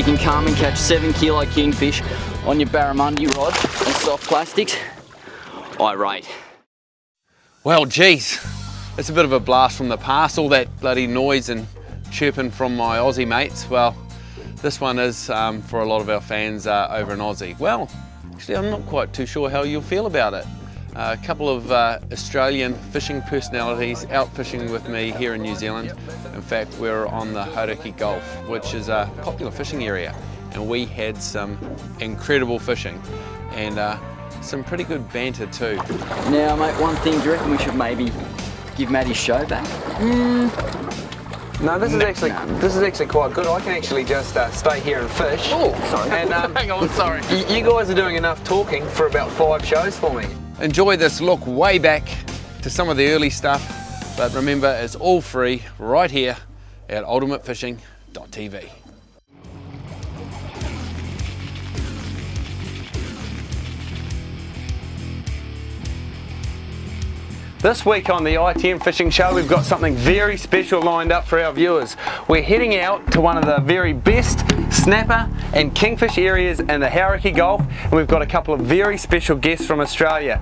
You can come and catch seven kilo kingfish on your barramundi rod and soft plastics. I rate. Well, geez, it's a bit of a blast from the past, all that bloody noise and chirping from my Aussie mates. Well, this one is um, for a lot of our fans uh, over in Aussie. Well, actually, I'm not quite too sure how you'll feel about it. Uh, a couple of uh, Australian fishing personalities out fishing with me here in New Zealand. In fact, we're on the Hauraki Gulf, which is a popular fishing area, and we had some incredible fishing and uh, some pretty good banter too. Now, mate, one thing, do you reckon we should maybe give Matt his show back? No, this is actually this is actually quite good. I can actually just uh, stay here and fish. Oh, sorry. And um, Hang on, sorry. you guys are doing enough talking for about five shows for me. Enjoy this look way back to some of the early stuff, but remember it's all free right here at ultimatefishing.tv. This week on the ITM Fishing Show, we've got something very special lined up for our viewers. We're heading out to one of the very best snapper and kingfish areas in the Hauraki Gulf, and we've got a couple of very special guests from Australia.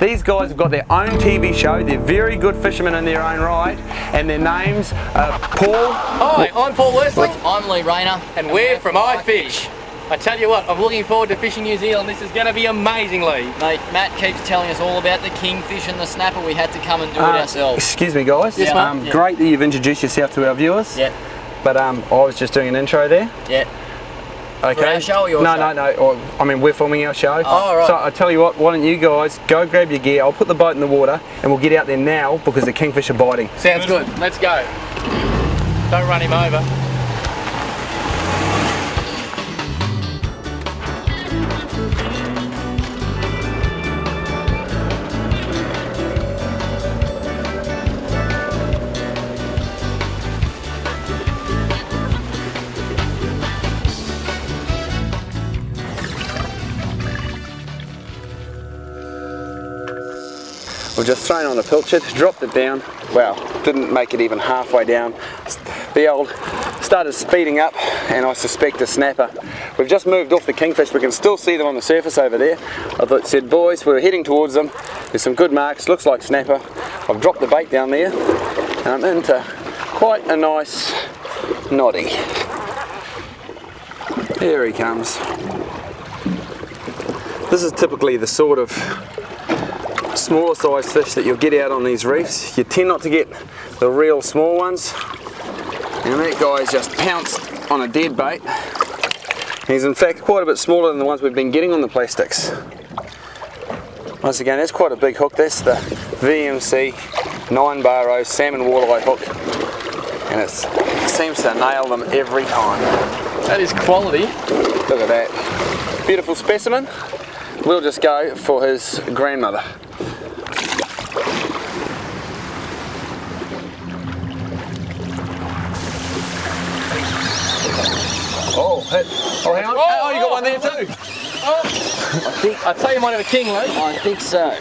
These guys have got their own TV show, they're very good fishermen in their own right, and their names are Paul. Hi, I'm Paul Worsteling I'm Lee Rayner. and we're from iFish. I tell you what, I'm looking forward to fishing New Zealand. This is going to be amazing, Lee. Mate, Matt keeps telling us all about the kingfish and the snapper. We had to come and do it Uh, ourselves. Excuse me, guys. Yes, mate. um, Yeah. Great that you've introduced yourself to our viewers. Yeah, But um, I was just doing an intro there. yeah. Okay. our show or your no, show? no, no, Or, I mean, we're filming our show. Oh, right. So I tell you what, why don't you guys go grab your gear? I'll put the boat in the water and we'll get out there now because the kingfish are biting. Sounds good. Let's go. Don't run him over. We've just thrown on the pilchard, dropped it down. Well, didn't make it even halfway down. The old started speeding up and I suspect a snapper. We've just moved off the kingfish. We can still see them on the surface over there. I thought, said, boys, we're heading towards them. There's some good marks, looks like snapper. I've dropped the bait down there and I'm into quite a nice noddy. Here he comes. This is typically the sort of smaller size fish that you'll get out on these reefs. You tend not to get the real small ones. And that guy's just pounced on a dead bait. He's in fact quite a bit smaller than the ones we've been getting on the plastics. Once again, that's quite a big hook. That's the VMC 9 bar salmon walleye hook. And it's, it seems to nail them every time. That is quality. Look at that. Beautiful specimen. We'll just go for his grandmother. Oh, hit. Oh, hang on. Oh, you got one there too. I think I'd say you might have a king, Lee. I think so.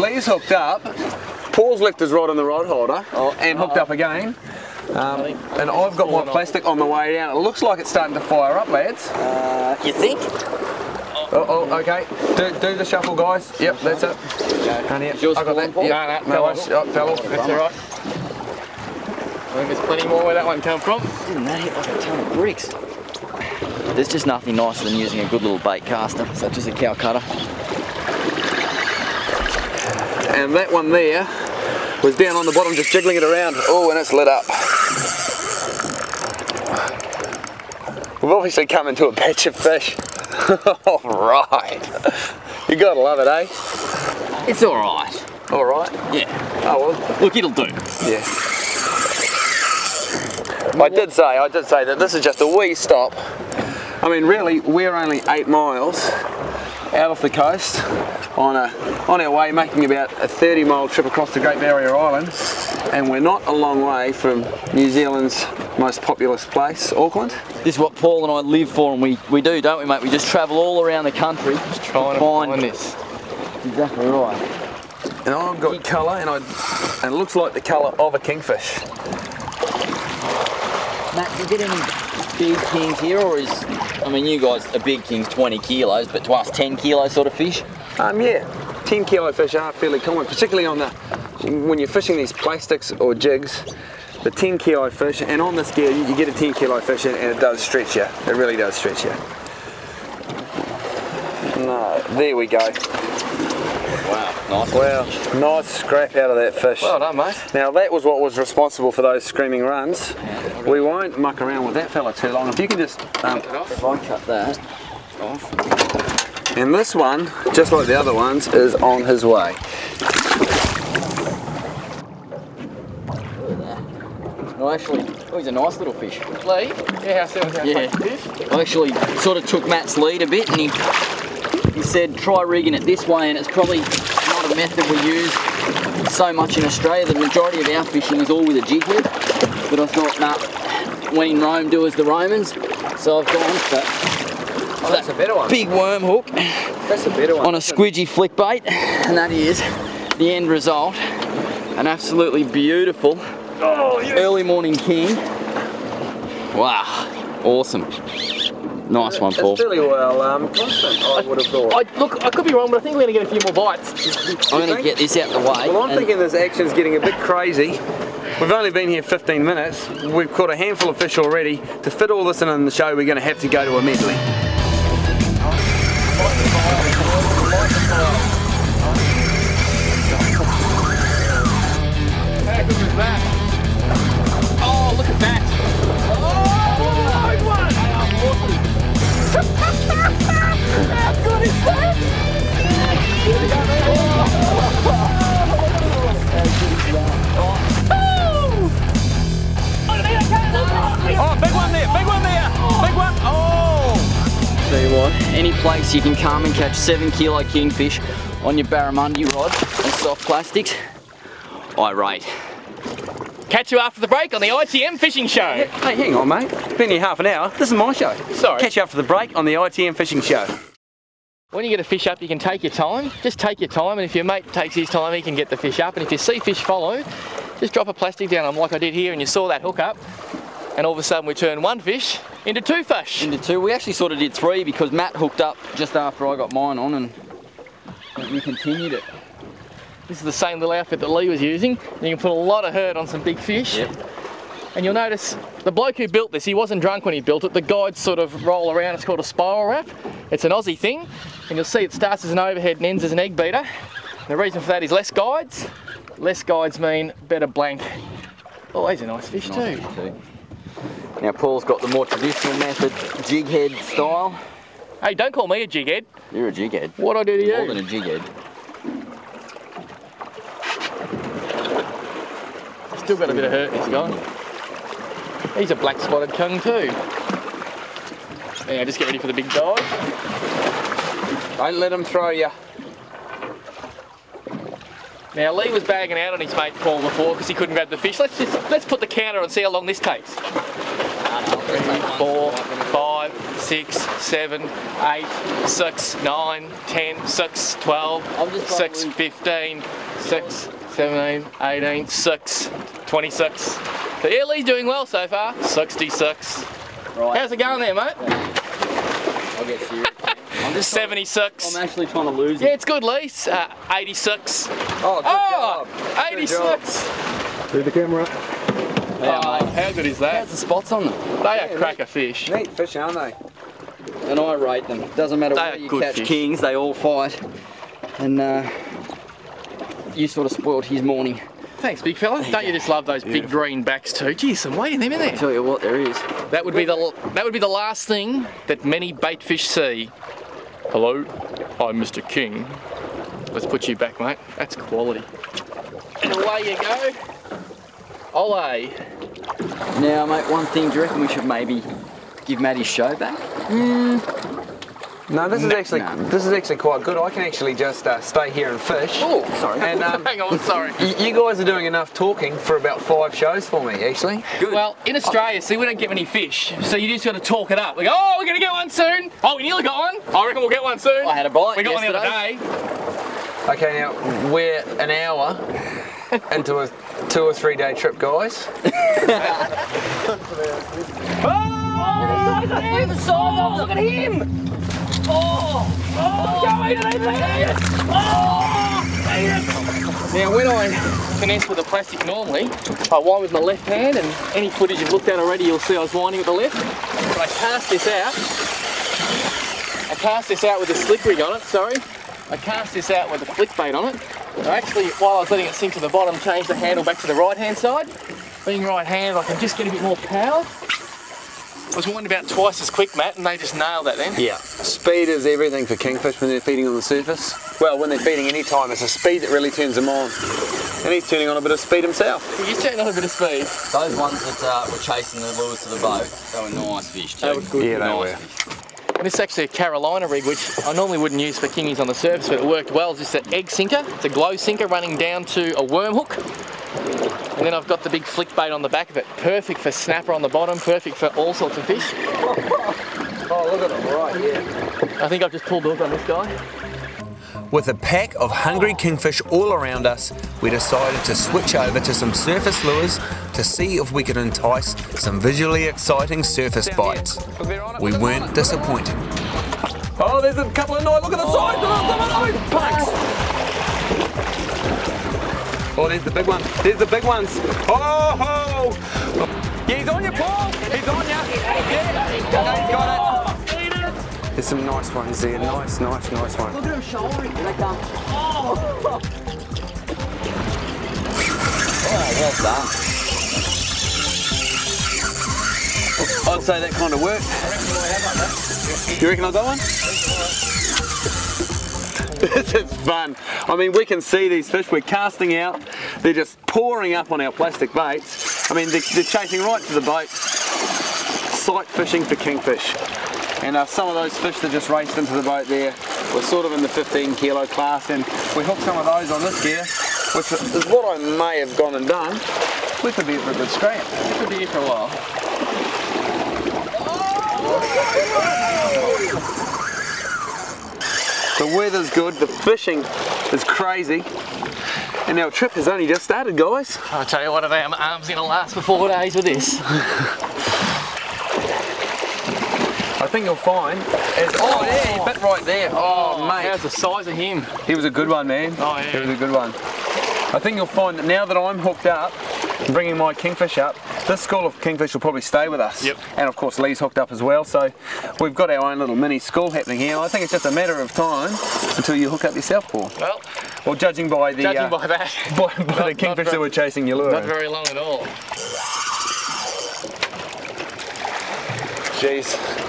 Lee's hooked up. Paul's left his rod in the rod holder oh, and hooked up again. Um, and I've got my plastic on the way down. It looks like it's starting to fire up, lads. You think? Oh, oh, okay. Do, do the shuffle, guys. Yep, that's it. Down here. yours I got that. Paul? Yeah, No, no, no, worries. Oh, fell off. That's all right. I think there's plenty more where that one come from. Didn't that hit like a ton of bricks? There's just nothing nicer than using a good little bait caster, such as a Calcutta. And that one there was down on the bottom, just jiggling it around. Oh, and it's lit up. We've obviously come into a patch of fish. All right. You gotta love it, eh? It's alright. All right. Yeah. Oh well. Look, it'll do. Yeah. I did say, I did say that this is just a wee stop. I mean, really, we're only eight miles out off the coast on a on our way, making about a 30 mile trip across the Great Barrier Island, and we're not a long way from New Zealand's most populous place, Auckland. This is what Paul and I live for, and we, we do, don't we, mate? We just travel all around the country. Just trying to Find- find this. Exactly right. And I've got colour, and I and it looks like the colour of a kingfish. Matt, you get any big kings here, or is I mean, you guys are big kings, 20 kilos, but to us, 10 kilo sort of fish. Um, yeah, 10 kilo fish are fairly common, particularly on the when you're fishing these plastics or jigs. The 10 kilo fish, and on this gear, you, get a 10 kilo fish, and it does stretch you. It really does stretch you. No, there we go. Wow, nice. Well, nice scrap out of that fish. Well done, mate. Now that was what was responsible for those screaming runs. We won't muck around with that fella too long. If you can just, um, If I cut that off. and this one, just like the other ones, is on his way. Look at that. No, actually, oh, he's a nice little fish. Lee, yeah, how sounds that Yeah. fish? I actually sort of took Matt's lead a bit and he, he said try rigging it this way and it's probably not a method we use so much in Australia. The majority of our fishing is all with a jig head. But I thought, nah, when in Rome, do as the Romans. So I've gone for Oh, that's a better one. big worm hook That's a better one. on a squidgy flick bait and that is the end result. An absolutely beautiful oh, early morning king. Wow, awesome. Nice one, Paul. It's fairly well um, constant, I would have thought. I, look, I could be wrong, but I think we're going to get a few more bites. I'm going to get this out of the way. Well, I'm thinking this action's getting a bit crazy. We've only been here 15 minutes. We've caught a handful of fish already. To fit all this in in the show, we're going to have to go to a medley. What, any place you can come and catch seven kilo kingfish on your barramundi rod and soft plastics, I rate. Catch you after the break on the ITM Fishing Show. Hey, hang on, mate. Been here half an hour. This is my show. Sorry. Catch you after the break on the ITM Fishing Show. When you get a fish up, you can take your time. Just take your time, and if your mate takes his time, he can get the fish up. And if you see fish follow, just drop a plastic down on like I did here, and you saw that hook up. And all of a sudden, we turn one fish into two fish. Into two, we actually sort of did three because Matt hooked up just after I got mine on and we continued it. This is the same little outfit that Lee was using. You can put a lot of hurt on some big fish. Yep. And you'll notice the bloke who built this, he wasn't drunk when he built it. The guides sort of roll around. It's called a spiral wrap. It's an Aussie thing. And you'll see it starts as an overhead and ends as an egg beater. The reason for that is less guides. Less guides mean better blank. Oh, he's a nice fish too. Now Paul's got the more traditional method, jig head style. Hey, don't call me a jig head. You're a jig head. What'd I do to you? More than a jig head. Still got a bit of hurt in his guy. He's a black spotted kung too. Yeah, just get ready for the big dive. Don't let him throw you. Now Lee was bagging out on his mate Paul before because he couldn't grab the fish. Let's just let's put the counter and see how long this takes. Three, four, five, six, seven, eight, six, nine, ten, six, twelve, I'm just six, trying to- fifteen, six, seventeen, eighteen, six, twenty-six. So yeah, Lee's doing well so far. Sixty-six. Right, How's it going there, mate? I'll get serious. I'm just trying- Seventy-six. I'm actually trying to lose it. Yeah, it's good, Lee. Uh, Eighty-six. Oh, good Oh, job. Good job. 86. Do the camera. Yeah, Oh, mate. how good is that? How's the spots on them? They are cracker fish. Neat fish, aren't they? And I rate them. Doesn't matter They where you good catch fish. kings, they all fight. And uh, you sort of spoiled his morning. Thanks, big fella. Don't you just love those big green backs too? Geez, some weight in them, in there. Tell you what, there is. That would be the that would be the last thing that many bait fish see. Hello, I'm Mr. King. Let's put you back, mate. That's quality. And away you go. Ole. Now, mate, one thing, do you reckon we should maybe give Matt his show back? No, this is actually no. this is actually quite good. I can actually just uh, stay here and fish. Oh, sorry. And um, Hang on, sorry. you guys are doing enough talking for about five shows for me, actually. Good. Well, in Australia, see, we don't get many fish, so you just got to talk it up. Like, oh, we're gonna get one soon. Oh, we nearly got one. I reckon we'll get one soon. I had a bite We got one the yesterday. other day. Okay, now we're an hour into a two or three day trip, guys. Oh! Oh, look at him! Oh, look at him! Oh! Oh! Go eat it, eat it, eat it! Oh! Eat it! Now, when I finesse with the plastic normally, I wind with my left hand, and any footage you've looked at already, you'll see I was winding with the left. But I cast this out. I cast this out with a slick rig on it, sorry. I cast this out with a flick bait on it. I actually, while I was letting it sink to the bottom, changed the handle back to the right hand side. Being right hand, I can just get a bit more power. I was winding about twice as quick, Matt, and they just nailed that then. Yeah. Speed is everything for kingfish when they're feeding on the surface. Well, when they're feeding any time, it's the speed that really turns them on. And he's turning on a bit of speed himself. He's turning on a bit of speed. Those ones that uh, were chasing the lures to the boat, they were nice fish too. That was good. Yeah, they nice were. fish. And this is actually a Carolina rig, which I normally wouldn't use for kingies on the surface, but it worked well. It's just an egg sinker. It's a glow sinker running down to a worm hook. And then I've got the big flick bait on the back of it. Perfect for snapper on the bottom, perfect for all sorts of fish. Oh, look at it, right, yeah. I think I've just pulled the hook on this guy. With a pack of hungry kingfish all around us, we decided to switch over to some surface lures to see if we could entice some visually exciting surface bites. We weren't disappointed. Oh, there's a couple of nice. Look at the size of those punks. Oh, there's the big one. There's the big ones. Oh, oh. Yeah, he's on you, Paul. He's on you. Yeah, he's got it. There's some nice ones there. Nice, nice, nice one. Look at them shouldering. Here they come. Um, oh, well done. I'd say that kind of worked. You reckon I got one? this is fun. I mean, we can see these fish. We're casting out. They're just pouring up on our plastic baits. I mean, they're, they're chasing right to the boat. Sight fishing for kingfish. And uh, some of those fish that just raced into the boat there were sort of in the 15 kilo class. And we hooked some of those on this gear, which is what I may have gone and done. We could be for a good scrap. Could be here for a while. The weather's good, the fishing is crazy, and our trip has only just started, guys. I'll tell you what, if our arms gonna last for four days with this. I think you'll find. As, oh, yeah, he bit right there. Oh, mate. How's the size of him? He was a good one, man. Oh, yeah. He was a good one. I think you'll find that now that I'm hooked up, bringing my kingfish up, this school of kingfish will probably stay with us. Yep. And of course, Lee's hooked up as well, so we've got our own little mini school happening here. I think it's just a matter of time until you hook up yourself, Paul. Well, Well, judging by the judging uh, by that, by, by Not- the kingfish not that were chasing your lure. not very long at all. Jeez.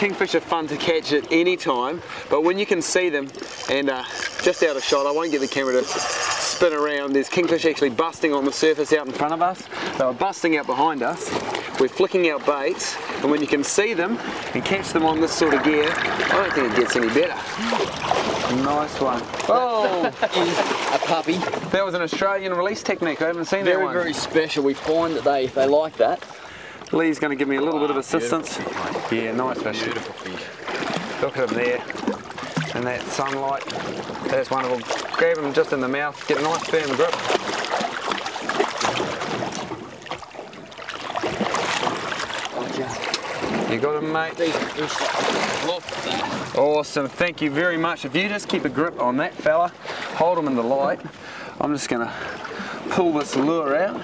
Kingfish are fun to catch at any time, but when you can see them and uh, just out of shot, I won't get the camera to spin around. There's kingfish actually busting on the surface out in front of us. They were busting out behind us. We're flicking out baits, and when you can see them and catch them on this sort of gear, I don't think it gets any better. Nice one. Oh, Is a puppy. that was an Australian release technique. I haven't seen that Very, one. very special. We find that they, if they like that, Lee's going to give me a little bit of ah, assistance. Yeah, nice fish. beautiful fish. Look at him there. And that sunlight. That's wonderful. Grab him just in the mouth, get a nice firm grip. You got him, mate. Decent fish. Look at that. Awesome. Thank you very much. If you just keep a grip on that fella, hold him in the light. I'm just going to pull this lure out.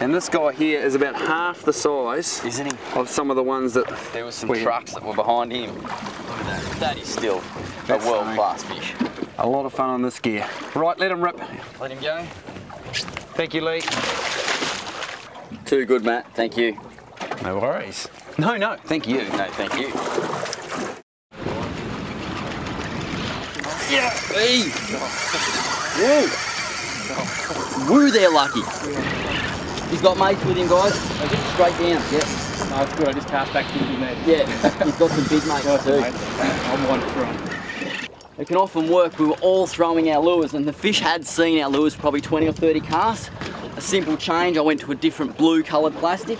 And this guy here is about half the size Isn't he? of some of the ones that There were some we- trucks that were behind him. Look at that. That is still a world-class fish. A lot of fun on this gear. Right, let him rip. Let him go. Thank you, Lee. Too good, Matt. Thank you. No worries. No, no, thank you. No, thank you. Yeah. Hey. Woo. Woo there, Lucky. He's got mates with him, guys. Straight down. Yep. No, it's good. I just cast back to you, mate. Yeah. He's got some big mates too. I'm one through. It can often work. We were all throwing our lures, and the fish had seen our lures for probably 20 or 30 casts. A simple change. I went to a different blue-coloured plastic.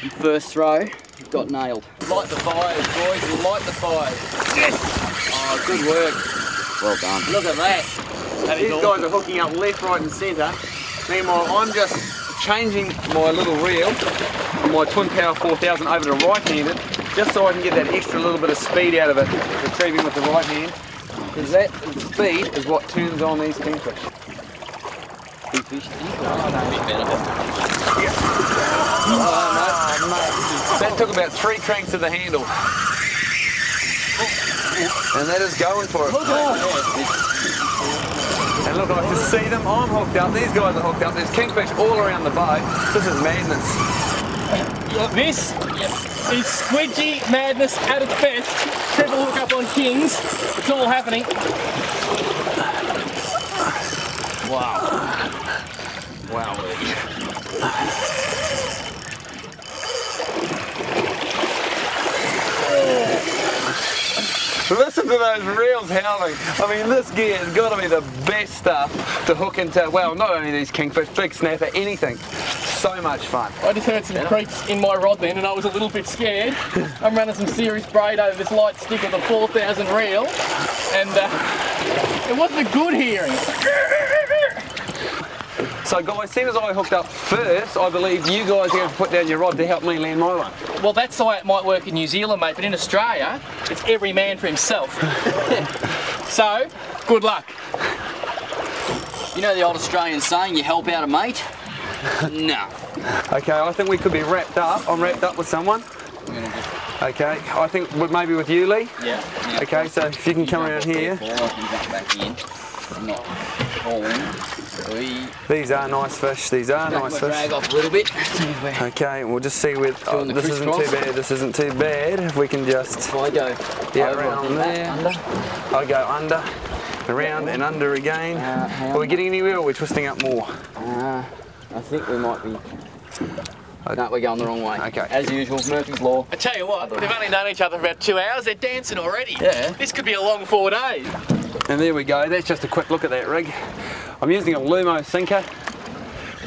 And first throw, got nailed. Light the fires, boys. Light the fires. Yes. Oh, good work. Well done. Look at that. That is These awesome. guys are hooking up left, right, and centre. Meanwhile, I'm just changing my little reel from my Twin Power 4000 over to right-handed, just so I can get that extra little bit of speed out of it, retrieving with the right hand. Because that speed is what turns on these kingfish. Big fish. A bit better. Oh, that took about three cranks of the handle. And that is going for it. Look, I can see them. I'm hooked up. These guys are hooked up. There's kingfish all around the boat. This is madness. This is squidgy madness at its best. Triple hook up on kings. It's all happening. Listen to those reels howling. I mean, this gear has got to be the best stuff to hook into, well, not only these kingfish, big snapper, anything. So much fun. I just heard some creaks in my rod then and I was a little bit scared. I'm running some serious braid over this light stick with a 4000 reel and uh, it wasn't a good hearing. So guys, as soon as I hooked up first, I believe you guys are going to put down your rod to help me land my one. Well, that's the way it might work in New Zealand, mate, but in Australia, it's every man for himself. so, good luck. You know the old Australian saying, you help out a mate? No. Okay, I think we could be wrapped up. I'm wrapped up with someone. I'm gonna just, Okay, I think maybe with you, Lee. yeah. yeah. Okay, so if you can come around here. Before I can jump back in. I'm not falling. We These are nice fish. These are nice drag fish. off a little bit. Okay, we'll just see with. Oh, this isn't too bad. This isn't too bad. If we can just. If I go Yeah, around there. under. I go under, around and under again. Uh, Are we on. getting anywhere or are we twisting up more? Uh, I think we might be. No, we're going the wrong way. Okay. As usual, Murphy's Law. I tell you what, they've only known each other for about two hours, they're dancing already. Yeah. This could be a long four days. And there we go. That's just a quick look at that rig. I'm using a Lumo sinker.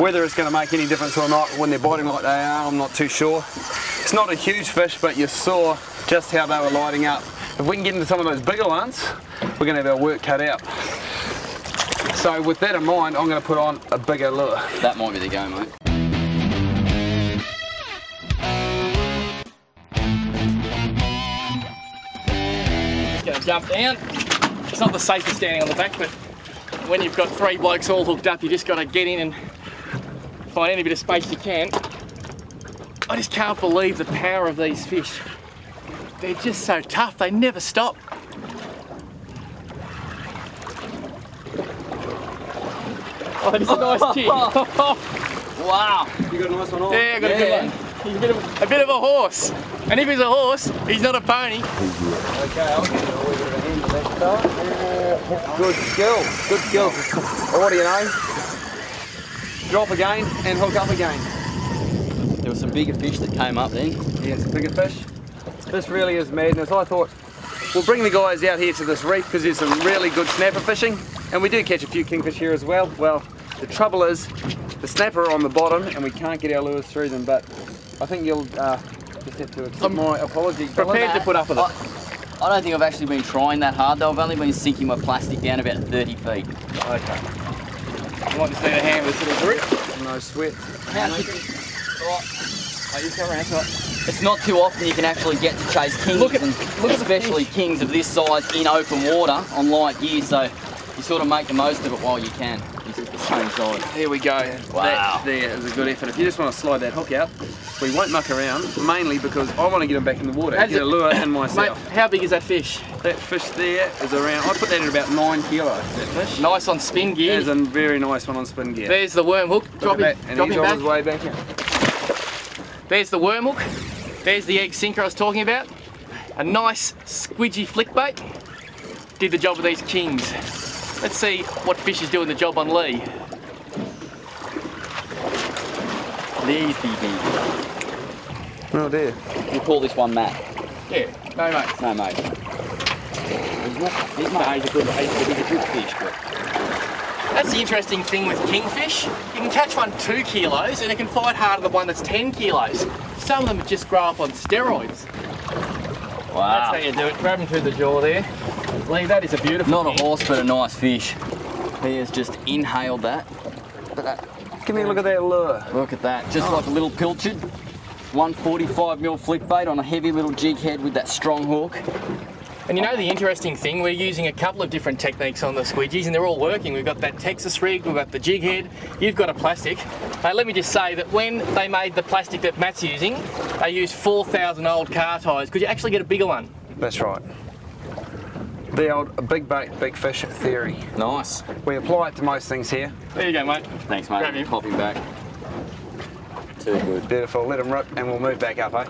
Whether it's going to make any difference or not when they're biting like they are, I'm not too sure. It's not a huge fish, but you saw just how they were lighting up. If we can get into some of those bigger ones, we're going to have our work cut out. So with that in mind, I'm going to put on a bigger lure. That might be the go, mate. Just gonna jump down. It's not the safest standing on the back, but when you've got three blokes all hooked up, you just gotta get in and find any bit of space you can. I just can't believe the power of these fish. They're just so tough, they never stop. Oh, that's a nice kick. Wow. You got a nice one on? Yeah, I got a good one. He's a bit, of, a bit of a horse. And if he's a horse, he's not a pony. Okay, I'll give you a wee bit of a hand with that stuff. Good skill, good skill. What do you know? Drop again and hook up again. There were some bigger fish that came up then. Yeah, some bigger fish. This really is madness. I thought we'll bring the guys out here to this reef because there's some really good snapper fishing and we do catch a few kingfish here as well. Well, the trouble is the snapper are on the bottom and we can't get our lures through them but I think you'll uh, just have to accept my apology. Prepared to put up with it. I, I don't think I've actually been trying that hard though. I've only been sinking my plastic down about 30 feet. Okay, You might just need a hand with this little grip. no sweat. It's not too often you can actually get to chase kings, Look at- look the especially kings of this size in open water on light gear. So you sort of make the most of it while you can. The same size. Here we go. Wow. That there is a good effort. If you just want to slide that hook out, we won't muck around, mainly because I want to get them back in the water, get a lure and Mate, how big is that fish? That fish there is around, I put that at about nine kilos, that fish. Nice on spin gear. There's a very nice one on spin gear. There's the worm hook. Drop him, and drop he's him on back. his way back in. There's the worm hook. There's the egg sinker I was talking about. A nice squidgy flick bait. Did the job of these kings. Let's see what fish is doing the job on Lee. These be big. Oh dear. We call this one Matt. Yeah, no mate. No, mate. He's not. He's not. He's a good. He's a, good fish, but That's the interesting thing with kingfish. You can catch one two kilos and it can fight harder than one that's 10 kilos. Some of them just grow up on steroids. Wow. That's how you do it. Grab him through the jaw there. Lee, that is a beautiful Not a horse, but a nice fish. He has just inhaled that. That. Give me a look at that lure. Look at that, just like a little pilchard. 145mm flick bait on a heavy little jig head with that strong hook. And you know the interesting thing, we're using a couple of different techniques on the squidgies and they're all working. We've got that Texas rig, we've got the jig head, you've got a plastic. Uh, let me just say that when they made the plastic that Matt's using, they used 4,000 old car tyres. Could you actually get a bigger one? That's right. The old big bait, big fish theory. Nice. We apply it to most things here. There you go, mate. Thanks, mate. Grab him. Pop him back. Too good. Beautiful. Let them rip and we'll move back up, eh?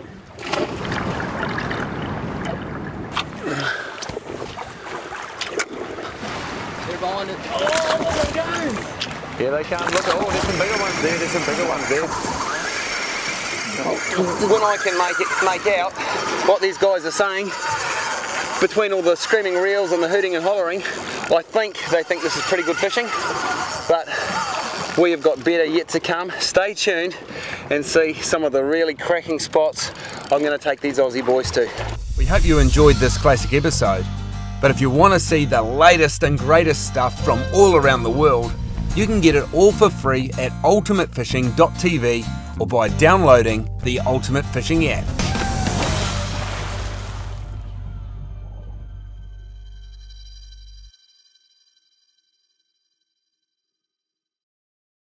They're behind it. Oh, there they go. Here they come. Look, at all. oh, there's some bigger ones there. There's some bigger ones there. When I can make it make out what these guys are saying, between all the screaming reels and the hooting and hollering, I think they think this is pretty good fishing. But we have got better yet to come. Stay tuned and see some of the really cracking spots I'm going to take these Aussie boys to. We hope you enjoyed this classic episode. But if you want to see the latest and greatest stuff from all around the world, you can get it all for free at ultimatefishing.tv or by downloading the Ultimate Fishing app.